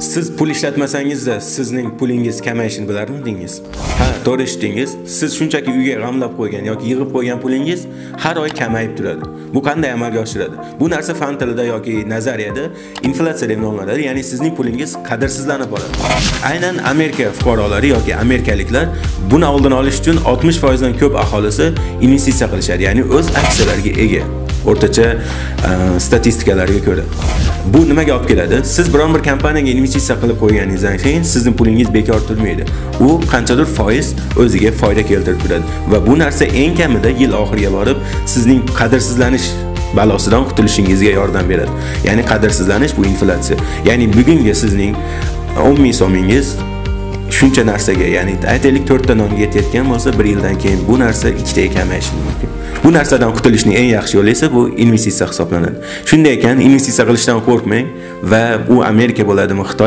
Siz pul ishlatmasangizda sizning pulingiz kamayishini bilarmidingiz? Ha, to'g'ri eshitdingiz. Siz shunchaki uyga g'amlab qo'ygan yoki yig'ib qo'ygan pulingiz har oy kamayib turadi. Bu qanday amalga oshiradi? Bu narsa fan tilida yoki nazariyada inflyatsiya deb nomlanadi, ya'ni sizning pulingiz qadrsizlanib boradi. Aynan Amerika fuqarolari yoki amerikaliklar buni oldini olish uchun 60% dan ko'p aholisi investitsiya qilishadi, ya'ni o'z aksiyalariga ega. O'rtacha e, statistikalarga ko'ra. Bu nimaga olib keladi? Siz biron bir kompaniyaga investitsiya qilib qo'yganingizdan keyin sizning pulingiz bekor turmaydi. U qanchadir foiz o'ziga foyda keltirib turadi va bu narsa eng kamida yil oxiriga borib sizning qadrsizlanish balosidan qutulishingizga yordam beradi. Ya'ni qadrsizlanish bu inflyatsiya. Ya'ni bugungi sizning 10 ming so'mingiz shuncha narsaga, ya'ni aytaylik 4 ta nonga yetayotgan bo'lsa, 1 yildan keyin bu narsa 2 kamayishi mumkin. Bu narsadan qutulishning eng yaxshi yo'li esa bu investitsiya hisoblanadi. Shunday ekan, investitsiya qilishdan qo'rqmang va u Amerika bo'ladimi, Xitoy